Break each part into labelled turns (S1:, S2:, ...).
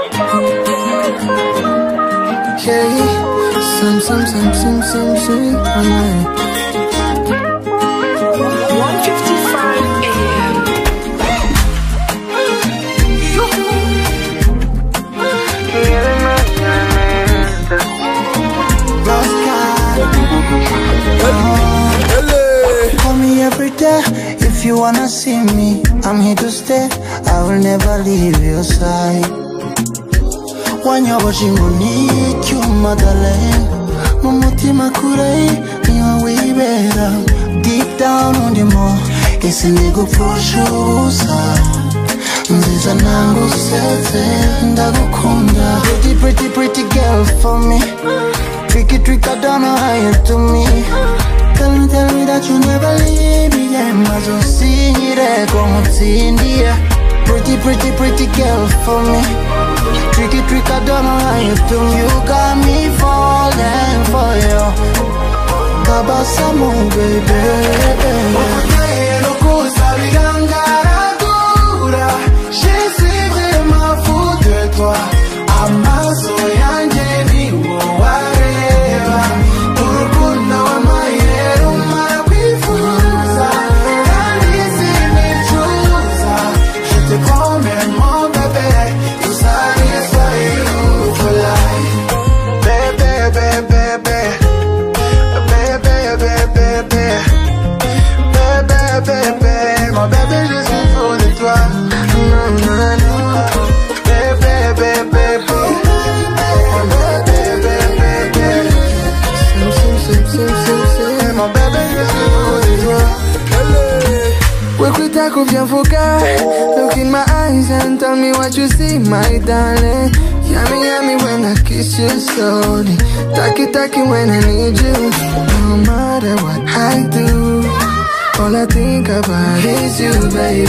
S1: Hey, some, some, some, some, some, some, alright.
S2: 155 AM.
S3: Call me every day if you wanna see me. I'm here to stay. I will never leave your side. Wanyoboje inkoni y'icyuma dale mu mutima kure niho wibera. Deep down on the undimo ese ndigupfusha ubusa. Nziza nangusetse ndagukunda. Pretty pretty pretty girl for me. Tricky trick I don't know how you do me. Tell me, tell me that you never leave me. Yeah, maze usinyire ko nkutsindiye Pretty, pretty, pretty girl for me Tricky trick, I don't know how you do You got me falling for you. Kabasamu, baby
S1: Wekwitako vyavuka Look in my eyes and tell me what you see, my darling. Yummy, yummy when I kiss you slowly. Taki, taki when I need you. No matter what I do All I think about is you, baby.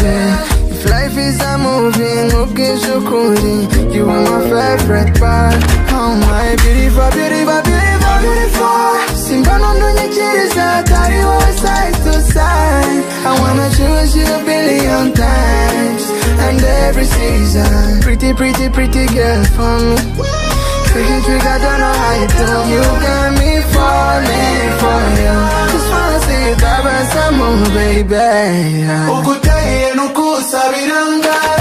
S1: If life is a movie, okay, shukuri You are my favorite part. Oh my beautiful, beautiful, every season. Pretty, pretty, pretty girl for me. Tricky, trick, I don't know how you do. You got me falling for you. Just wanna see you tabasamu, baby.
S3: Ukuteye nukusabira ngaragura